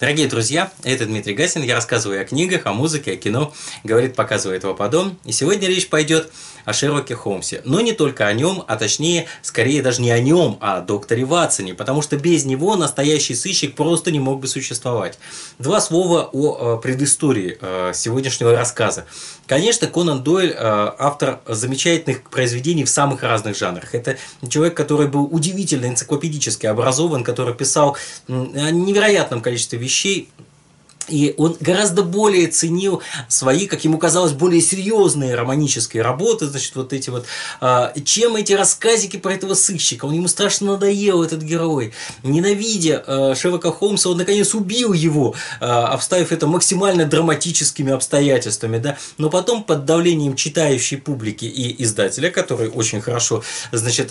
Дорогие друзья, это Дмитрий Гасин. Я рассказываю о книгах, о музыке, о кино. Говорит, показывает подом. И сегодня речь пойдет о Шерлоке Холмсе. Но не только о нем, а точнее, скорее даже не о нем, а о докторе Ватсоне. Потому что без него настоящий сыщик просто не мог бы существовать. Два слова о предыстории э, сегодняшнего рассказа. Конечно, Конан Дойль э, автор замечательных произведений в самых разных жанрах. Это человек, который был удивительно энциклопедически образован, который писал о невероятном количестве вещей, и он гораздо более ценил свои, как ему казалось, более серьезные романические работы, значит, вот эти вот, а, чем эти рассказики про этого сыщика. Он ему страшно надоел, этот герой. Ненавидя а, Шерлока Холмса, он наконец убил его, а, обставив это максимально драматическими обстоятельствами, да. Но потом под давлением читающей публики и издателя, который очень хорошо, значит,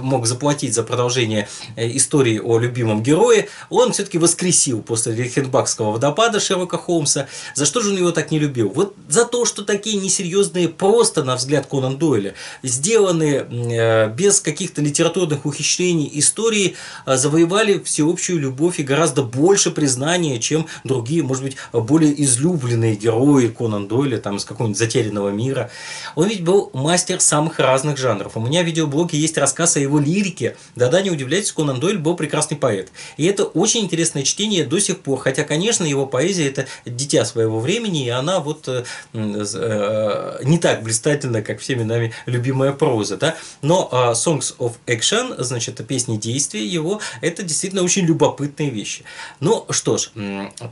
мог заплатить за продолжение э, истории о любимом герое, он все-таки воскресил после Рихенбахского водопада водопада Шерлока Холмса. За что же он его так не любил? Вот за то, что такие несерьезные, просто, на взгляд Конан Дойля, сделанные э, без каких-то литературных ухищрений истории, э, завоевали всеобщую любовь и гораздо больше признания, чем другие, может быть, более излюбленные герои Конан Дойля, там, из какого-нибудь затерянного мира. Он ведь был мастер самых разных жанров. У меня в видеоблоге есть рассказ о его лирике. Да-да, не удивляйтесь, Конан Дойль был прекрасный поэт. И это очень интересное чтение до сих пор. Хотя, конечно, его поэзия – это дитя своего времени, и она вот э, э, не так блистательна, как всеми нами любимая проза. Да? Но а, Songs of Action, значит, песни действия его, это действительно очень любопытные вещи. Ну что ж,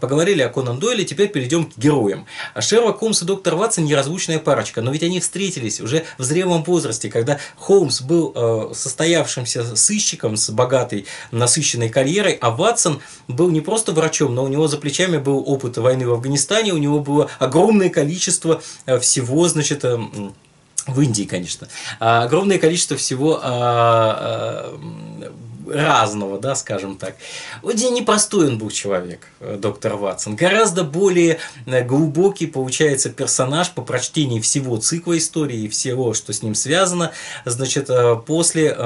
поговорили о Конан Дойле, теперь перейдем к героям. Шерлок Холмс и доктор Ватсон – неразлучная парочка, но ведь они встретились уже в зрелом возрасте, когда Холмс был э, состоявшимся сыщиком с богатой, насыщенной карьерой, а Ватсон был не просто врачом, но у него за плечами был опыт войны в Афганистане, у него было огромное количество э, всего, значит, э, в Индии, конечно, огромное количество всего а, а, разного, да, скажем так. Очень непростой он был человек, э, доктор Ватсон. Гораздо более э, глубокий получается персонаж по прочтении всего цикла истории и всего, что с ним связано, значит, э, после,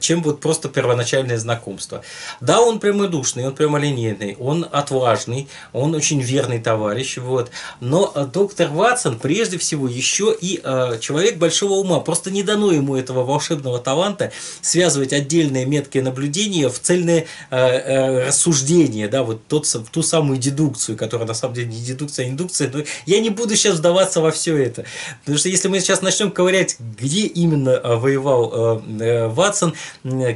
чем вот просто первоначальное знакомство. Да, он прямодушный, он прямолинейный, он отважный, он очень верный товарищ, вот. Но доктор Ватсон прежде всего еще и человек большого ума. Просто не дано ему этого волшебного таланта связывать отдельно цельные меткие наблюдения в цельное э, э, рассуждение, да, вот тот, ту самую дедукцию, которая на самом деле не дедукция, а индукция, но я не буду сейчас вдаваться во все это, потому что если мы сейчас начнем ковырять, где именно э, воевал Ватсон,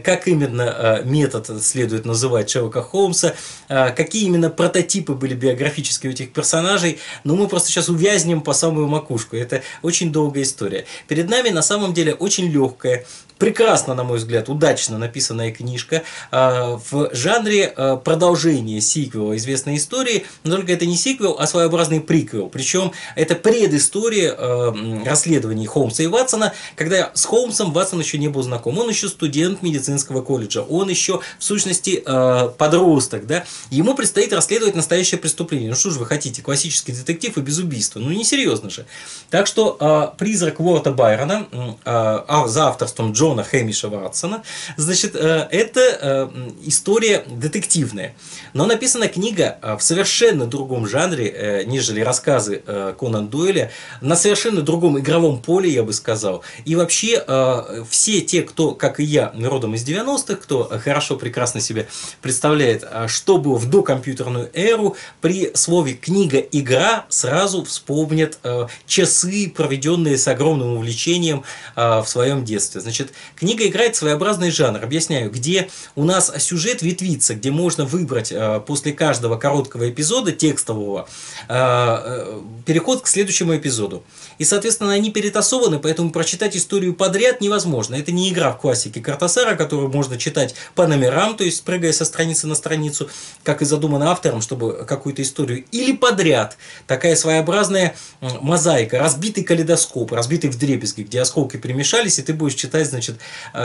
как именно метод следует называть Шерлока Холмса, какие именно прототипы были биографические у этих персонажей, но мы просто сейчас увязнем по самую макушку, это очень долгая история. Перед нами на самом деле очень легкая, прекрасно, на мой взгляд, удачно написанная книжка э, в жанре э, продолжения сиквела известной истории, но только это не сиквел, а своеобразный приквел. Причем это предыстория э, расследований Холмса и Ватсона, когда с Холмсом Ватсон еще не был знаком. Он еще студент медицинского колледжа, он еще в сущности подросток. Да? Ему предстоит расследовать настоящее преступление. Ну что же вы хотите, классический детектив и без убийства? Ну не серьезно же. Так что «Призрак Уорта Байрона» а за авторством Джона Хэмиша Ватсона. Значит, э, это э, история детективная. Но написана книга э, в совершенно другом жанре, нежели рассказы Конан Дойля, на совершенно другом игровом поле, я бы сказал. И вообще, все те, кто, как и я, родом из 90-х, кто хорошо, прекрасно себе представляет, что было в докомпьютерную эру, при слове «книга-игра» сразу вспомнят часы, проведенные с огромным увлечением в своем детстве. Значит, Книга играет своеобразный жанр, объясняю, где у нас сюжет ветвится, где можно выбрать э, после каждого короткого эпизода текстового э, э, переход к следующему эпизоду. И, соответственно, они перетасованы, поэтому прочитать историю подряд невозможно. Это не игра в классике Картасара, которую можно читать по номерам, то есть прыгая со страницы на страницу, как и задумано автором, чтобы какую-то историю, или подряд. Такая своеобразная мозаика, разбитый калейдоскоп, разбитый в дребезги, где осколки примешались, и ты будешь читать, значит,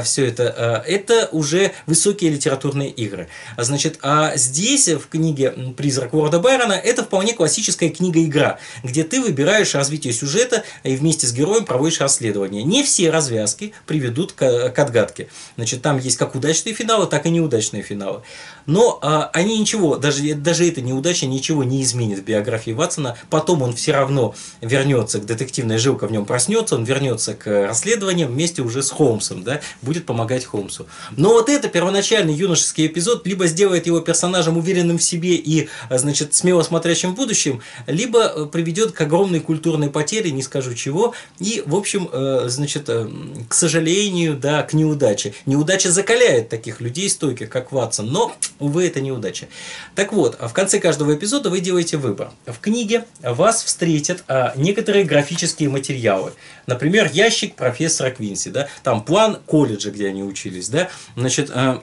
все это. Это уже высокие литературные игры. Значит, а здесь в книге «Призрак Уорда Байрона» это вполне классическая книга-игра, где ты выбираешь развитие сюжета и вместе с героем проводишь расследование. Не все развязки приведут к, к отгадке. Значит, там есть как удачные финалы, так и неудачные финалы. Но а, они ничего, даже, даже эта неудача ничего не изменит в биографии Ватсона. Потом он все равно вернется к детективной жилка в нем проснется, он вернется к расследованиям вместе уже с Холмсом, да, будет помогать Холмсу. Но вот это первоначальный юношеский эпизод либо сделает его персонажем уверенным в себе и, значит, смело смотрящим в будущем, либо э, приведет к огромной культурной потере, не скажу чего, и, в общем, э, значит, э, к сожалению, да, к неудаче. Неудача закаляет таких людей стойких, как Ватсон, но Увы, это неудача. Так вот, в конце каждого эпизода вы делаете выбор. В книге вас встретят а, некоторые графические материалы. Например, ящик профессора Квинси, да, там план колледжа, где они учились, да, значит, Э,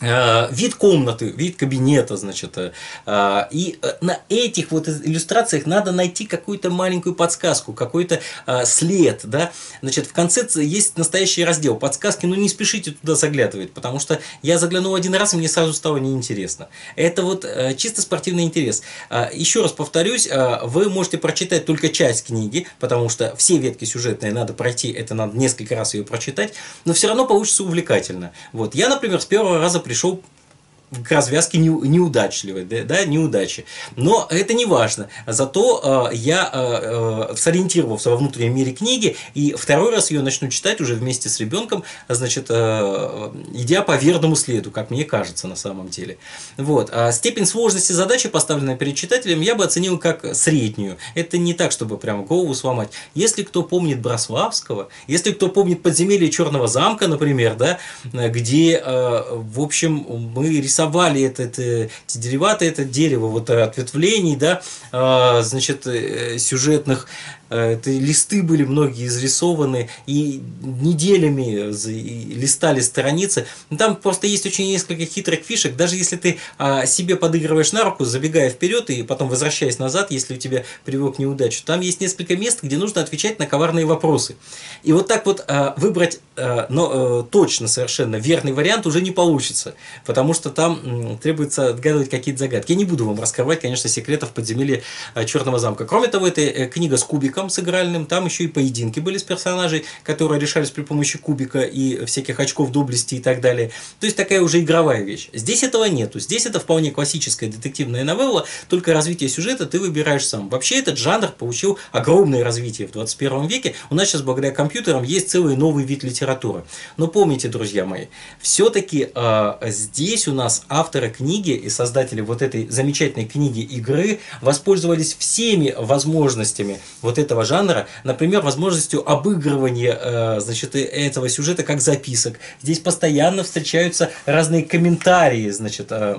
вид комнаты, вид кабинета, значит, э, э, и на этих вот иллюстрациях надо найти какую-то маленькую подсказку, какой-то след, да, значит, в конце есть настоящий раздел подсказки, но не спешите туда заглядывать, потому что я заглянул один раз, и мне сразу стало неинтересно. Это вот чисто спортивный интерес. Еще раз повторюсь, вы можете прочитать только часть книги, потому что все ветки сюжетные надо пройти, это надо несколько раз ее прочитать, но все равно получится увлекательно. Вот, я, например, с первого раза пришел к развязке неудачливой, да, да, неудачи. Но это не важно. Зато э, я э, э, сориентировался во внутреннем мире книги, и второй раз ее начну читать уже вместе с ребенком, значит, э, идя по верному следу, как мне кажется на самом деле. Вот. А степень сложности задачи, поставленной перед читателем, я бы оценил как среднюю. Это не так, чтобы прямо голову сломать. Если кто помнит Брославского, если кто помнит подземелье Черного замка, например, да, где, э, в общем, мы рисовали рисовали этот, эти дериваты, это дерево вот ответвлений, да, а, значит, э, сюжетных Э, это листы были многие изрисованы, и неделями листали страницы. Там просто есть очень несколько хитрых фишек. Даже если ты а, себе подыгрываешь на руку, забегая вперед и потом возвращаясь назад, если у тебя привел к неудачу, там есть несколько мест, где нужно отвечать на коварные вопросы. И вот так вот а, выбрать а, но, точно совершенно верный вариант уже не получится, потому что там требуется отгадывать какие-то загадки. Я не буду вам раскрывать, конечно, секретов подземелья Черного замка. Кроме того, это э, книга с кубиком, кубиком с игральным, там еще и поединки были с персонажей, которые решались при помощи кубика и всяких очков доблести и так далее. То есть такая уже игровая вещь. Здесь этого нету. Здесь это вполне классическая детективная новелла, только развитие сюжета ты выбираешь сам. Вообще этот жанр получил огромное развитие в 21 веке. У нас сейчас благодаря компьютерам есть целый новый вид литературы. Но помните, друзья мои, все-таки э, а, здесь у нас авторы книги и создатели вот этой замечательной книги игры воспользовались всеми возможностями вот этой этого жанра, например, возможностью обыгрывания э, значит, э, этого сюжета как записок. Здесь постоянно встречаются разные комментарии, значит, э,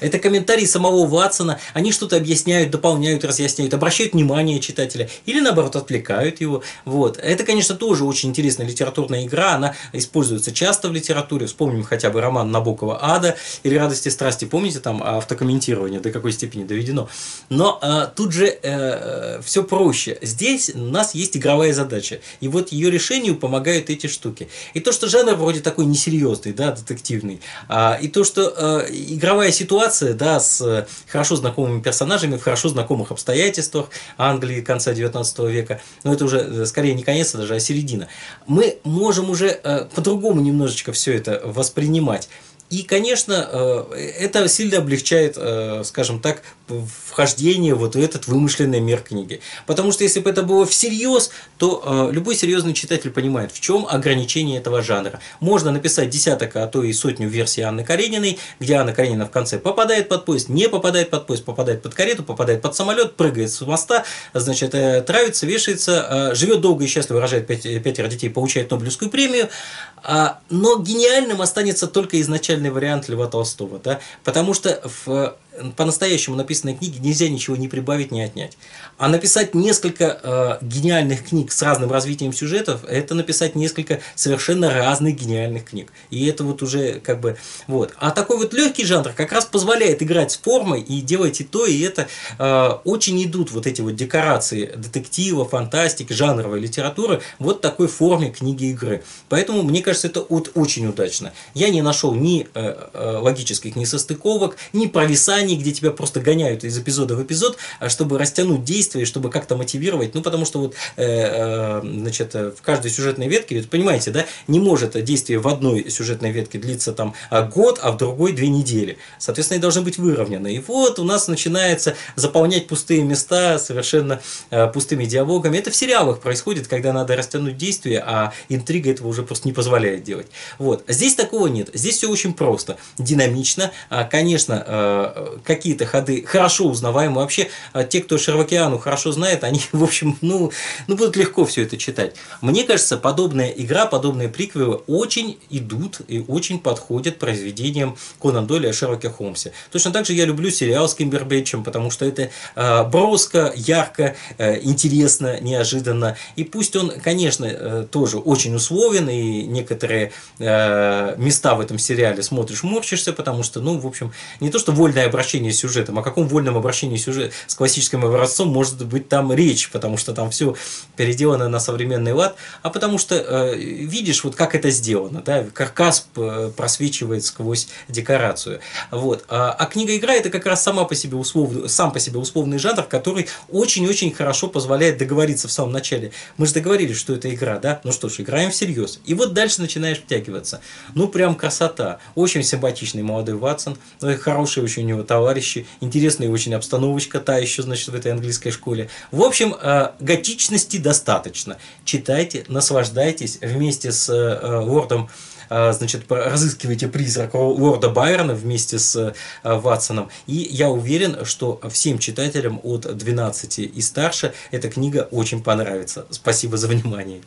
это комментарии самого Ватсона, они что-то объясняют, дополняют, разъясняют, обращают внимание читателя или наоборот отвлекают его. Вот. Это, конечно, тоже очень интересная литературная игра, она используется часто в литературе. Вспомним хотя бы роман Набокова «Ада» или «Радости и страсти». Помните, там автокомментирование до какой степени доведено. Но а, тут же а, все проще. Здесь у нас есть игровая задача. И вот ее решению помогают эти штуки. И то, что жанр вроде такой несерьезный, да, детективный, а, и то, что а, игровая ситуация, да, с э, хорошо знакомыми персонажами в хорошо знакомых обстоятельствах Англии конца 19 века, но это уже э, скорее не конец, а даже середина. Мы можем уже э, по-другому немножечко все это воспринимать. И, конечно, э, это сильно облегчает, э, скажем так, вхождение вот в этот вымышленный мир книги. Потому что если бы это было всерьез, то э, любой серьезный читатель понимает, в чем ограничение этого жанра. Можно написать десяток, а то и сотню версий Анны Карениной, где Анна Каренина в конце попадает под поезд, не попадает под поезд, попадает под карету, попадает под самолет, прыгает с моста, значит, травится, вешается, живет долго и счастливо, рожает пятеро детей, получает Нобелевскую премию. А, но гениальным останется только изначальный вариант Льва Толстого, да, потому что в по-настоящему написанной книге нельзя ничего не прибавить, не отнять. А написать несколько э, гениальных книг с разным развитием сюжетов, это написать несколько совершенно разных гениальных книг. И это вот уже как бы вот. А такой вот легкий жанр как раз позволяет играть с формой и делать и то, и это. Э, очень идут вот эти вот декорации детектива, фантастики, жанровой литературы вот такой форме книги игры. Поэтому мне кажется, это вот очень удачно. Я не нашел ни э, э, логических несостыковок, ни провисаний, где тебя просто гоняют из эпизода в эпизод, а чтобы растянуть действие, чтобы как-то мотивировать. Ну, потому что вот, э, э, значит, в каждой сюжетной ветке, вы понимаете, да, не может действие в одной сюжетной ветке длиться там а, год, а в другой две недели. Соответственно, они должны быть выровнены. И вот у нас начинается заполнять пустые места совершенно э, пустыми диалогами. Это в сериалах происходит, когда надо растянуть действие, а интрига этого уже просто не позволяет делать. Вот. Здесь такого нет. Здесь все очень просто. Динамично. А, конечно, э, какие-то ходы хорошо узнаваемы. Вообще, э, те, кто Шервокеану хорошо знает, они, в общем, ну, ну, будут легко все это читать. Мне кажется, подобная игра, подобные приквелы очень идут и очень подходят произведениям Конан Дойля и Шерлоке Холмсе. Точно так же я люблю сериал с Кимбербэтчем, потому что это э, броско, ярко, э, интересно, неожиданно. И пусть он, конечно, э, тоже очень условен, и некоторые э, места в этом сериале смотришь, морщишься, потому что, ну, в общем, не то, что вольное обращение с сюжетом, о каком вольном обращении сюжет с классическим образцом может быть там речь, потому что там все переделано на современный лад, а потому что э, видишь, вот как это сделано, да, каркас э, просвечивает сквозь декорацию. Вот. А, а книга-игра это как раз сама по себе условный, сам по себе условный жанр, который очень-очень хорошо позволяет договориться в самом начале. Мы же договорились, что это игра, да? Ну что ж, играем всерьез. И вот дальше начинаешь втягиваться. Ну, прям красота. Очень симпатичный молодой Ватсон, ну и хорошие очень у него товарищи, интересная очень обстановочка та еще, значит, в этой английской школе. В общем, э, готичности достаточно. Читайте, наслаждайтесь вместе с э, лордом э, значит, разыскивайте призрак лорда Байрона вместе с Ватсоном. И я уверен, что всем читателям от 12 и старше эта книга очень понравится. Спасибо за внимание.